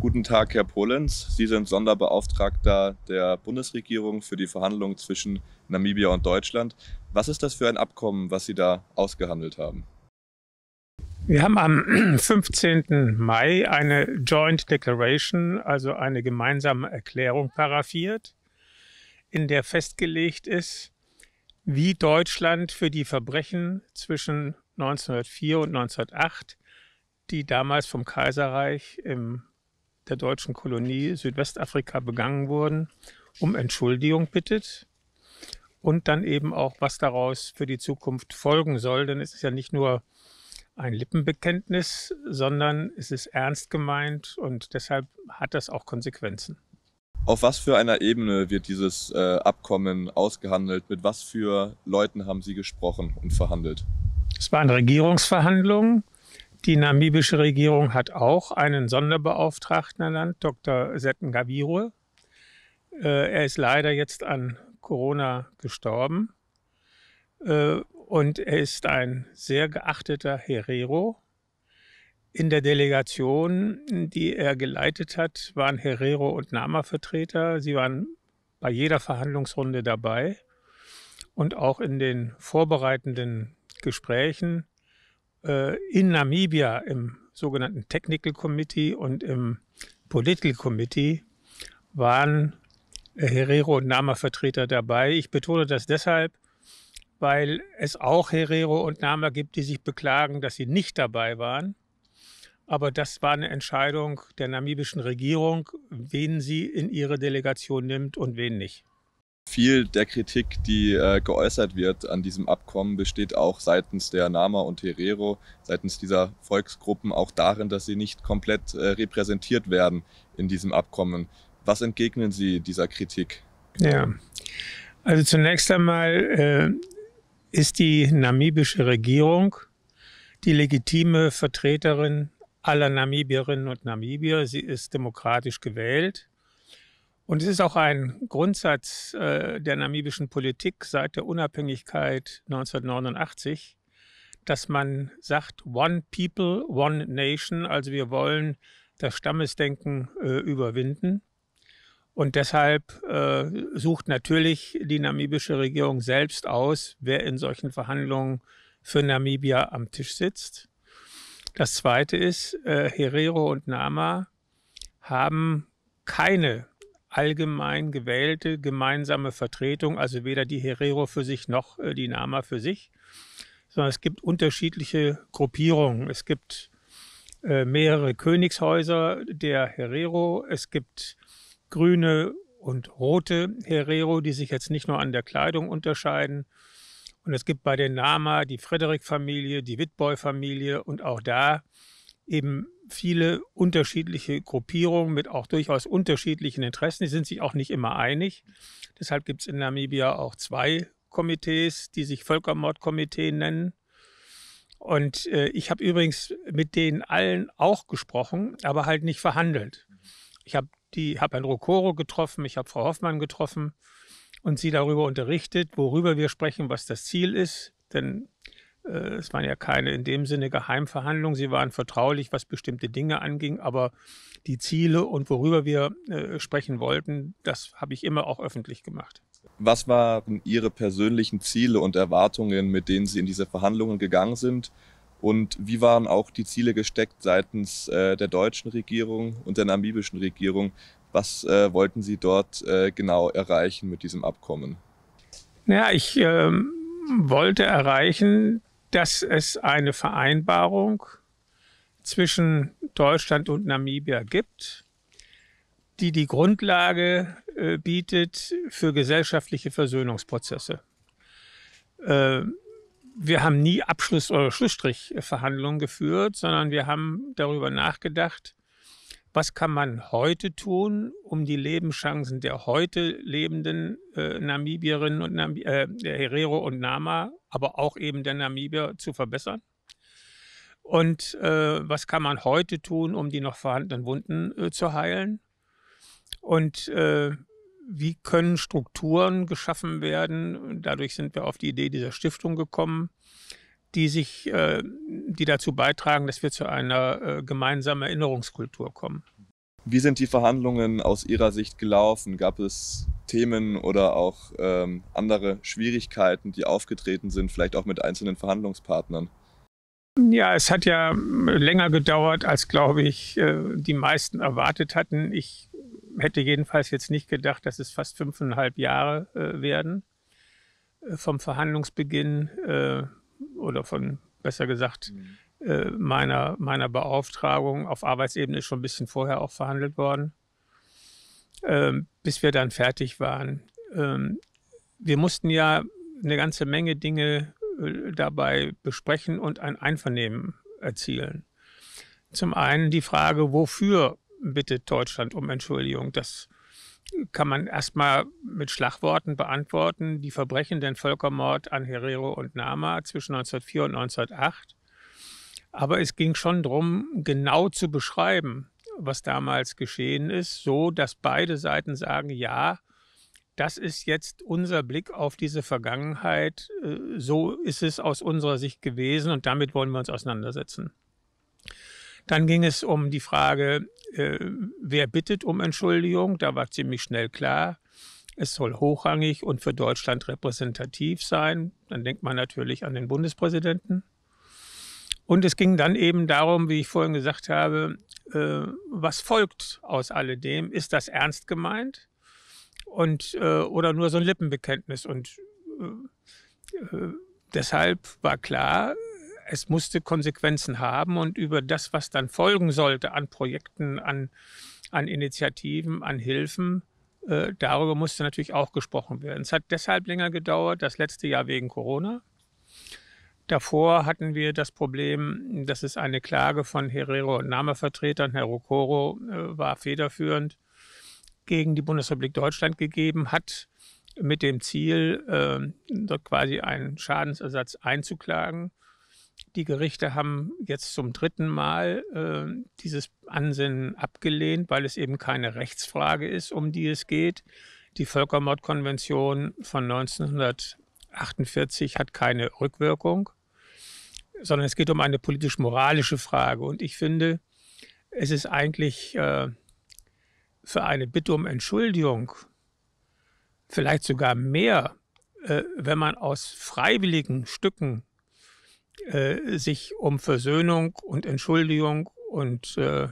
Guten Tag, Herr Polenz. Sie sind Sonderbeauftragter der Bundesregierung für die Verhandlungen zwischen Namibia und Deutschland. Was ist das für ein Abkommen, was Sie da ausgehandelt haben? Wir haben am 15. Mai eine Joint Declaration, also eine gemeinsame Erklärung paraffiert, in der festgelegt ist, wie Deutschland für die Verbrechen zwischen 1904 und 1908, die damals vom Kaiserreich im der deutschen Kolonie Südwestafrika begangen wurden, um Entschuldigung bittet und dann eben auch, was daraus für die Zukunft folgen soll. Denn es ist ja nicht nur ein Lippenbekenntnis, sondern es ist ernst gemeint und deshalb hat das auch Konsequenzen. Auf was für einer Ebene wird dieses äh, Abkommen ausgehandelt? Mit was für Leuten haben Sie gesprochen und verhandelt? Es waren Regierungsverhandlungen die namibische Regierung hat auch einen Sonderbeauftragten ernannt, Dr. Setten Gaviro. Äh, er ist leider jetzt an Corona gestorben. Äh, und er ist ein sehr geachteter Herero. In der Delegation, die er geleitet hat, waren Herero und Nama-Vertreter. Sie waren bei jeder Verhandlungsrunde dabei und auch in den vorbereitenden Gesprächen äh, in Namibia im sogenannten Technical Committee und im Political Committee waren äh, Herero und Nama-Vertreter dabei. Ich betone das deshalb, weil es auch Herero und Nama gibt, die sich beklagen, dass sie nicht dabei waren. Aber das war eine Entscheidung der namibischen Regierung, wen sie in ihre Delegation nimmt und wen nicht. Viel der Kritik, die äh, geäußert wird an diesem Abkommen, besteht auch seitens der Nama und Herero, seitens dieser Volksgruppen auch darin, dass sie nicht komplett äh, repräsentiert werden in diesem Abkommen. Was entgegnen Sie dieser Kritik? Ja, also zunächst einmal äh, ist die namibische Regierung die legitime Vertreterin aller Namibierinnen und Namibier. Sie ist demokratisch gewählt. Und es ist auch ein Grundsatz äh, der namibischen Politik seit der Unabhängigkeit 1989, dass man sagt, One People, One Nation, also wir wollen das Stammesdenken äh, überwinden. Und deshalb äh, sucht natürlich die namibische Regierung selbst aus, wer in solchen Verhandlungen für Namibia am Tisch sitzt. Das Zweite ist, äh, Herero und Nama haben keine allgemein gewählte gemeinsame Vertretung, also weder die Herero für sich noch äh, die Nama für sich, sondern es gibt unterschiedliche Gruppierungen. Es gibt äh, mehrere Königshäuser der Herero, es gibt grüne und rote Herero, die sich jetzt nicht nur an der Kleidung unterscheiden. Und es gibt bei den Nama die Frederik-Familie, die Witboy-Familie und auch da eben viele unterschiedliche Gruppierungen mit auch durchaus unterschiedlichen Interessen. Die sind sich auch nicht immer einig. Deshalb gibt es in Namibia auch zwei Komitees, die sich Völkermordkomitee nennen. Und äh, ich habe übrigens mit denen allen auch gesprochen, aber halt nicht verhandelt. Ich habe die habe Herrn Rokoro getroffen, ich habe Frau Hoffmann getroffen und sie darüber unterrichtet, worüber wir sprechen, was das Ziel ist. Denn es waren ja keine in dem Sinne Geheimverhandlungen, sie waren vertraulich, was bestimmte Dinge anging, aber die Ziele und worüber wir äh, sprechen wollten, das habe ich immer auch öffentlich gemacht. Was waren Ihre persönlichen Ziele und Erwartungen, mit denen Sie in diese Verhandlungen gegangen sind? Und wie waren auch die Ziele gesteckt seitens äh, der deutschen Regierung und der namibischen Regierung? Was äh, wollten Sie dort äh, genau erreichen mit diesem Abkommen? Ja, ich ähm, wollte erreichen, dass es eine Vereinbarung zwischen Deutschland und Namibia gibt, die die Grundlage äh, bietet für gesellschaftliche Versöhnungsprozesse. Äh, wir haben nie Abschluss- oder Schlussstrichverhandlungen geführt, sondern wir haben darüber nachgedacht, was kann man heute tun, um die Lebenschancen der heute lebenden äh, Namibierinnen und Namib äh, der Herero und Nama, aber auch eben der Namibier zu verbessern? Und äh, was kann man heute tun, um die noch vorhandenen Wunden äh, zu heilen? Und äh, wie können Strukturen geschaffen werden? Dadurch sind wir auf die Idee dieser Stiftung gekommen, die sich, äh, die dazu beitragen, dass wir zu einer äh, gemeinsamen Erinnerungskultur kommen. Wie sind die Verhandlungen aus Ihrer Sicht gelaufen? Gab es Themen oder auch ähm, andere Schwierigkeiten, die aufgetreten sind, vielleicht auch mit einzelnen Verhandlungspartnern? Ja, es hat ja länger gedauert, als, glaube ich, äh, die meisten erwartet hatten. Ich hätte jedenfalls jetzt nicht gedacht, dass es fast fünfeinhalb Jahre äh, werden äh, vom Verhandlungsbeginn oder von, besser gesagt, mhm. meiner, meiner Beauftragung. Auf Arbeitsebene ist schon ein bisschen vorher auch verhandelt worden, ähm, bis wir dann fertig waren. Ähm, wir mussten ja eine ganze Menge Dinge dabei besprechen und ein Einvernehmen erzielen. Zum einen die Frage, wofür bittet Deutschland um Entschuldigung? Das kann man erstmal mit Schlagworten beantworten. Die Verbrechen, den Völkermord an Herero und Nama zwischen 1904 und 1908. Aber es ging schon darum, genau zu beschreiben, was damals geschehen ist, so dass beide Seiten sagen, ja, das ist jetzt unser Blick auf diese Vergangenheit. Äh, so ist es aus unserer Sicht gewesen und damit wollen wir uns auseinandersetzen. Dann ging es um die Frage, äh, wer bittet um Entschuldigung. Da war ziemlich schnell klar, es soll hochrangig und für Deutschland repräsentativ sein. Dann denkt man natürlich an den Bundespräsidenten. Und es ging dann eben darum, wie ich vorhin gesagt habe, äh, was folgt aus alledem? Ist das ernst gemeint? und äh, oder nur so ein Lippenbekenntnis. Und äh, äh, deshalb war klar, es musste Konsequenzen haben und über das, was dann folgen sollte an Projekten, an, an Initiativen, an Hilfen, äh, darüber musste natürlich auch gesprochen werden. Es hat deshalb länger gedauert, das letzte Jahr wegen Corona. Davor hatten wir das Problem, dass es eine Klage von Herero und Namenvertretern, Herr Rokoro äh, war federführend, gegen die Bundesrepublik Deutschland gegeben hat, mit dem Ziel, äh, dort quasi einen Schadensersatz einzuklagen. Die Gerichte haben jetzt zum dritten Mal äh, dieses Ansinnen abgelehnt, weil es eben keine Rechtsfrage ist, um die es geht. Die Völkermordkonvention von 1948 hat keine Rückwirkung, sondern es geht um eine politisch-moralische Frage. Und ich finde, es ist eigentlich äh, für eine Bitte um Entschuldigung, vielleicht sogar mehr, äh, wenn man aus freiwilligen Stücken äh, sich um Versöhnung und Entschuldigung und äh, äh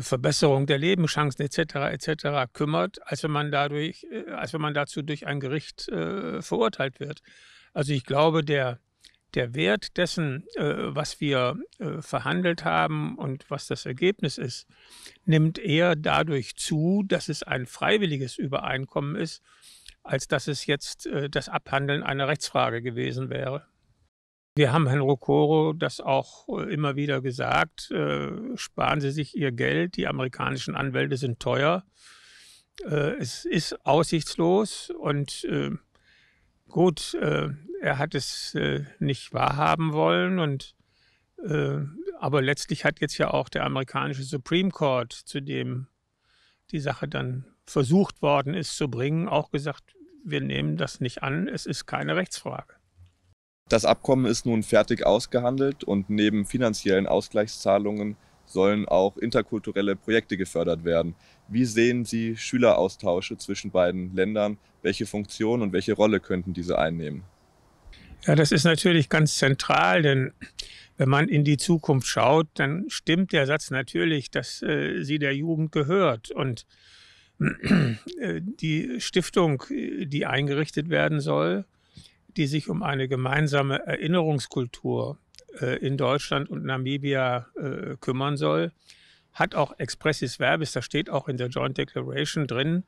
Verbesserung der Lebenschancen etc. etc. kümmert, als wenn man dadurch, als wenn man dazu durch ein Gericht verurteilt wird. Also ich glaube, der der Wert dessen, äh, was wir äh, verhandelt haben und was das Ergebnis ist, nimmt eher dadurch zu, dass es ein freiwilliges Übereinkommen ist, als dass es jetzt das Abhandeln einer Rechtsfrage gewesen wäre. Wir haben Herrn Rokoro das auch immer wieder gesagt, sparen Sie sich Ihr Geld, die amerikanischen Anwälte sind teuer, es ist aussichtslos und gut, er hat es äh, nicht wahrhaben wollen und äh, aber letztlich hat jetzt ja auch der amerikanische Supreme Court, zu dem die Sache dann versucht worden ist zu bringen, auch gesagt, wir nehmen das nicht an, es ist keine Rechtsfrage. Das Abkommen ist nun fertig ausgehandelt und neben finanziellen Ausgleichszahlungen sollen auch interkulturelle Projekte gefördert werden. Wie sehen Sie Schüleraustausche zwischen beiden Ländern? Welche Funktion und welche Rolle könnten diese einnehmen? Ja, das ist natürlich ganz zentral, denn wenn man in die Zukunft schaut, dann stimmt der Satz natürlich, dass äh, sie der Jugend gehört. Und äh, die Stiftung, die eingerichtet werden soll, die sich um eine gemeinsame Erinnerungskultur äh, in Deutschland und Namibia äh, kümmern soll, hat auch expressis verbis, das steht auch in der Joint Declaration drin,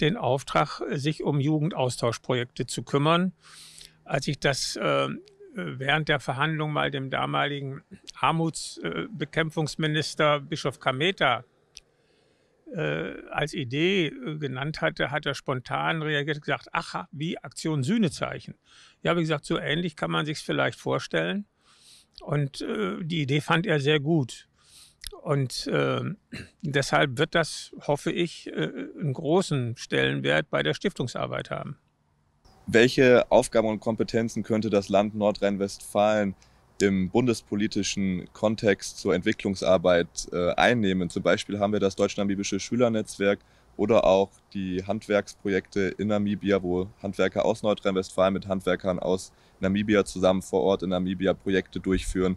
den Auftrag, sich um Jugendaustauschprojekte zu kümmern. Als ich das äh, während der Verhandlung mal dem damaligen Armutsbekämpfungsminister Bischof Kameta äh, als Idee äh, genannt hatte, hat er spontan reagiert und gesagt, ach, wie Aktion Sühnezeichen. Ja, wie gesagt, so ähnlich kann man sich vielleicht vorstellen. Und äh, die Idee fand er sehr gut. Und äh, deshalb wird das, hoffe ich, äh, einen großen Stellenwert bei der Stiftungsarbeit haben. Welche Aufgaben und Kompetenzen könnte das Land Nordrhein-Westfalen im bundespolitischen Kontext zur Entwicklungsarbeit äh, einnehmen. Zum Beispiel haben wir das Deutsch-Namibische Schülernetzwerk oder auch die Handwerksprojekte in Namibia, wo Handwerker aus Nordrhein-Westfalen mit Handwerkern aus Namibia zusammen vor Ort in Namibia Projekte durchführen.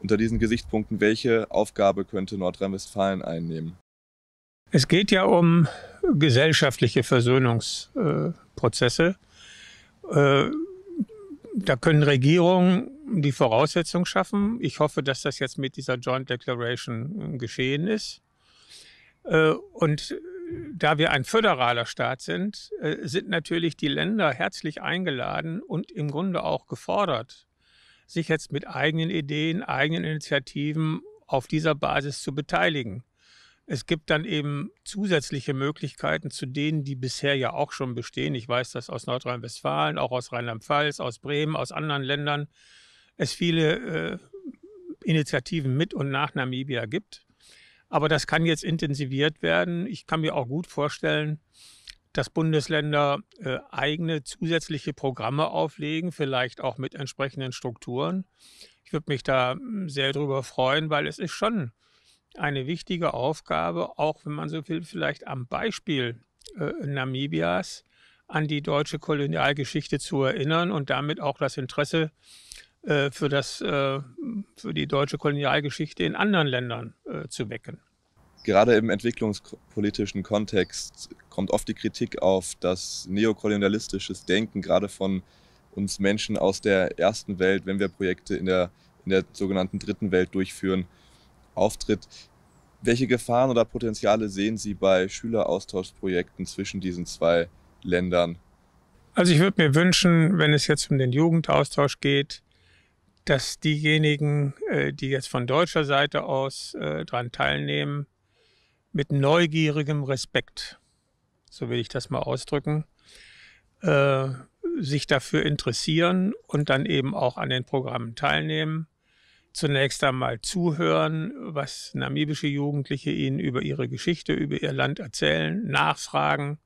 Unter diesen Gesichtspunkten, welche Aufgabe könnte Nordrhein-Westfalen einnehmen? Es geht ja um gesellschaftliche Versöhnungsprozesse. Äh, da können Regierungen die Voraussetzung schaffen. Ich hoffe, dass das jetzt mit dieser Joint Declaration geschehen ist. Äh, und da wir ein föderaler Staat sind, äh, sind natürlich die Länder herzlich eingeladen und im Grunde auch gefordert, sich jetzt mit eigenen Ideen, eigenen Initiativen auf dieser Basis zu beteiligen. Es gibt dann eben zusätzliche Möglichkeiten zu denen, die bisher ja auch schon bestehen. Ich weiß das aus Nordrhein-Westfalen, auch aus Rheinland-Pfalz, aus Bremen, aus anderen Ländern. Es viele äh, Initiativen mit und nach Namibia gibt. Aber das kann jetzt intensiviert werden. Ich kann mir auch gut vorstellen, dass Bundesländer äh, eigene zusätzliche Programme auflegen, vielleicht auch mit entsprechenden Strukturen. Ich würde mich da hm, sehr darüber freuen, weil es ist schon eine wichtige Aufgabe, auch wenn man so will, vielleicht am Beispiel äh, Namibias an die deutsche Kolonialgeschichte zu erinnern und damit auch das Interesse äh, für, das, äh, für die deutsche Kolonialgeschichte in anderen Ländern äh, zu wecken. Gerade im entwicklungspolitischen Kontext kommt oft die Kritik auf, dass neokolonialistisches Denken gerade von uns Menschen aus der ersten Welt, wenn wir Projekte in der, in der sogenannten dritten Welt durchführen, auftritt. Welche Gefahren oder Potenziale sehen Sie bei Schüleraustauschprojekten zwischen diesen zwei Ländern? Also ich würde mir wünschen, wenn es jetzt um den Jugendaustausch geht, dass diejenigen, äh, die jetzt von deutscher Seite aus äh, daran teilnehmen, mit neugierigem Respekt, so will ich das mal ausdrücken, äh, sich dafür interessieren und dann eben auch an den Programmen teilnehmen. Zunächst einmal zuhören, was namibische Jugendliche ihnen über ihre Geschichte, über ihr Land erzählen, nachfragen.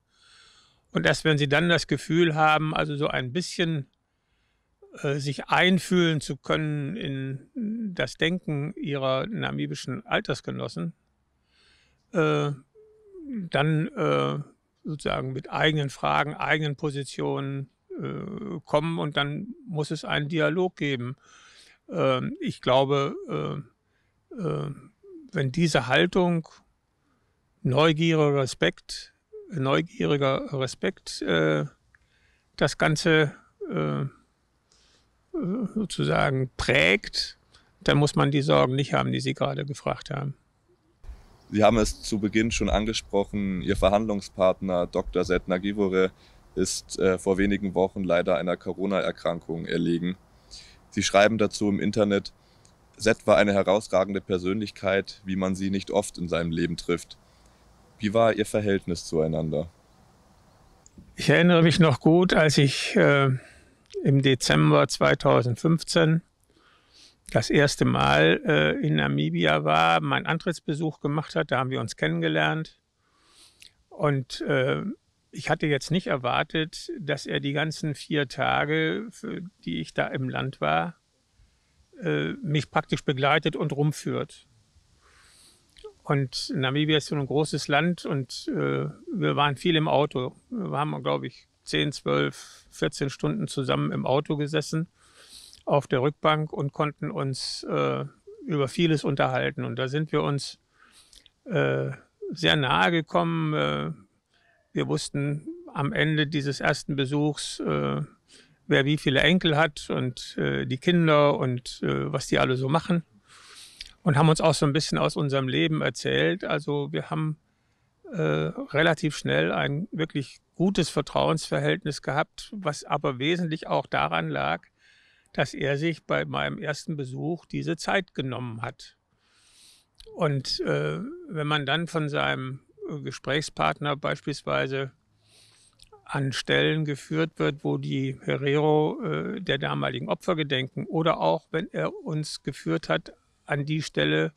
Und erst wenn sie dann das Gefühl haben, also so ein bisschen äh, sich einfühlen zu können in das Denken ihrer namibischen Altersgenossen, äh, dann äh, sozusagen mit eigenen Fragen, eigenen Positionen äh, kommen und dann muss es einen Dialog geben. Ähm, ich glaube, äh, äh, wenn diese Haltung neugieriger Respekt, neugieriger Respekt das Ganze sozusagen prägt, dann muss man die Sorgen nicht haben, die Sie gerade gefragt haben. Sie haben es zu Beginn schon angesprochen, Ihr Verhandlungspartner Dr. Setna Givore ist äh, vor wenigen Wochen leider einer Corona-Erkrankung erlegen. Sie schreiben dazu im Internet, Set war eine herausragende Persönlichkeit, wie man sie nicht oft in seinem Leben trifft. Wie war Ihr Verhältnis zueinander? Ich erinnere mich noch gut, als ich äh, im Dezember 2015 das erste Mal äh, in Namibia war, meinen Antrittsbesuch gemacht hat. Da haben wir uns kennengelernt. Und äh, ich hatte jetzt nicht erwartet, dass er die ganzen vier Tage, für die ich da im Land war, äh, mich praktisch begleitet und rumführt. Und Namibia ist so ein großes Land und äh, wir waren viel im Auto. Wir haben, glaube ich, 10, 12, 14 Stunden zusammen im Auto gesessen auf der Rückbank und konnten uns äh, über vieles unterhalten. Und da sind wir uns äh, sehr nahe gekommen. Äh, wir wussten am Ende dieses ersten Besuchs, äh, wer wie viele Enkel hat und äh, die Kinder und äh, was die alle so machen. Und haben uns auch so ein bisschen aus unserem Leben erzählt. Also wir haben relativ schnell ein wirklich gutes Vertrauensverhältnis gehabt, was aber wesentlich auch daran lag, dass er sich bei meinem ersten Besuch diese Zeit genommen hat. Und äh, wenn man dann von seinem äh, Gesprächspartner beispielsweise an Stellen geführt wird, wo die Herero äh, der damaligen Opfer gedenken, oder auch wenn er uns geführt hat an die Stelle,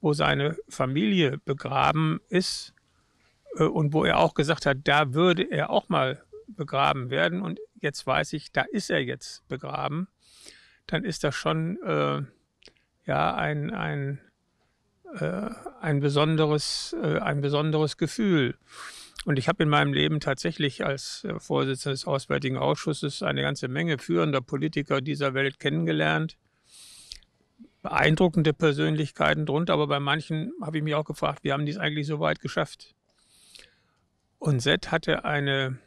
wo seine Familie begraben ist äh, und wo er auch gesagt hat, da würde er auch mal begraben werden. Und jetzt weiß ich, da ist er jetzt begraben dann ist das schon äh, ja ein, ein, äh, ein, besonderes, äh, ein besonderes Gefühl. Und ich habe in meinem Leben tatsächlich als äh, Vorsitzender des Auswärtigen Ausschusses eine ganze Menge führender Politiker dieser Welt kennengelernt. Beeindruckende Persönlichkeiten drunter, aber bei manchen habe ich mich auch gefragt, wie haben die es eigentlich so weit geschafft? Und Z hatte eine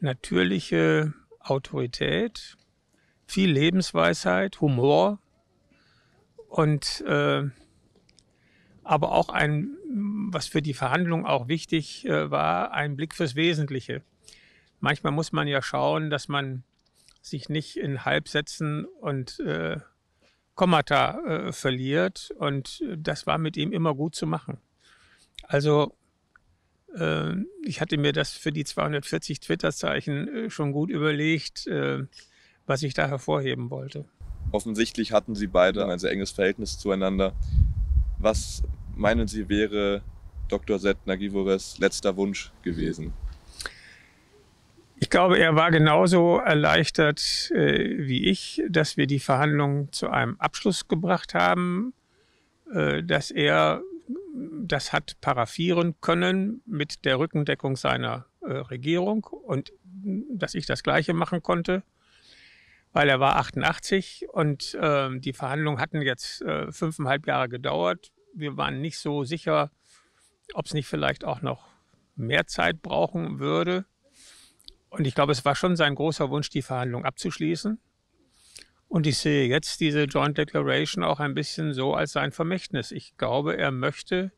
natürliche Autorität, viel Lebensweisheit, Humor und äh, aber auch ein, was für die Verhandlung auch wichtig äh, war, ein Blick fürs Wesentliche. Manchmal muss man ja schauen, dass man sich nicht in Halbsätzen und äh, Kommata äh, verliert und das war mit ihm immer gut zu machen. Also äh, ich hatte mir das für die 240 Twitter-Zeichen äh, schon gut überlegt, äh, was ich da hervorheben wollte. Offensichtlich hatten Sie beide ein sehr enges Verhältnis zueinander. Was meinen Sie wäre Dr. Z. Nagivores letzter Wunsch gewesen? Ich glaube, er war genauso erleichtert äh, wie ich, dass wir die Verhandlungen zu einem Abschluss gebracht haben, äh, dass er das hat paraffieren können mit der Rückendeckung seiner äh, Regierung und dass ich das Gleiche machen konnte, weil er war 88 und äh, die Verhandlungen hatten jetzt äh, fünfeinhalb Jahre gedauert. Wir waren nicht so sicher, ob es nicht vielleicht auch noch mehr Zeit brauchen würde. Und ich glaube, es war schon sein großer Wunsch, die Verhandlungen abzuschließen. Und ich sehe jetzt diese Joint Declaration auch ein bisschen so als sein Vermächtnis. Ich glaube, er möchte,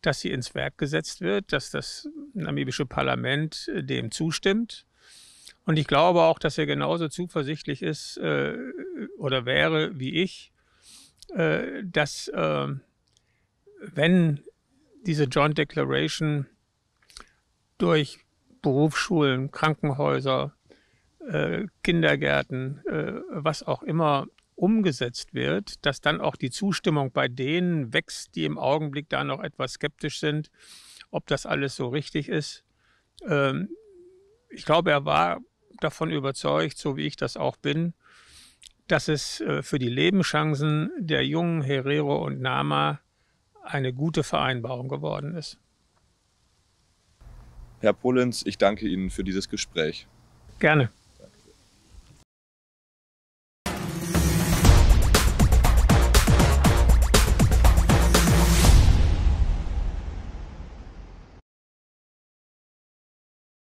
dass sie ins Werk gesetzt wird, dass das namibische Parlament äh, dem zustimmt. Und ich glaube auch, dass er genauso zuversichtlich ist äh, oder wäre wie ich, äh, dass äh, wenn diese Joint Declaration durch Berufsschulen, Krankenhäuser, äh, Kindergärten, äh, was auch immer umgesetzt wird, dass dann auch die Zustimmung bei denen wächst, die im Augenblick da noch etwas skeptisch sind, ob das alles so richtig ist. Ähm, ich glaube, er war davon überzeugt, so wie ich das auch bin, dass es äh, für die Lebenschancen der jungen Herero und Nama eine gute Vereinbarung geworden ist. Herr Polenz, ich danke Ihnen für dieses Gespräch. Gerne.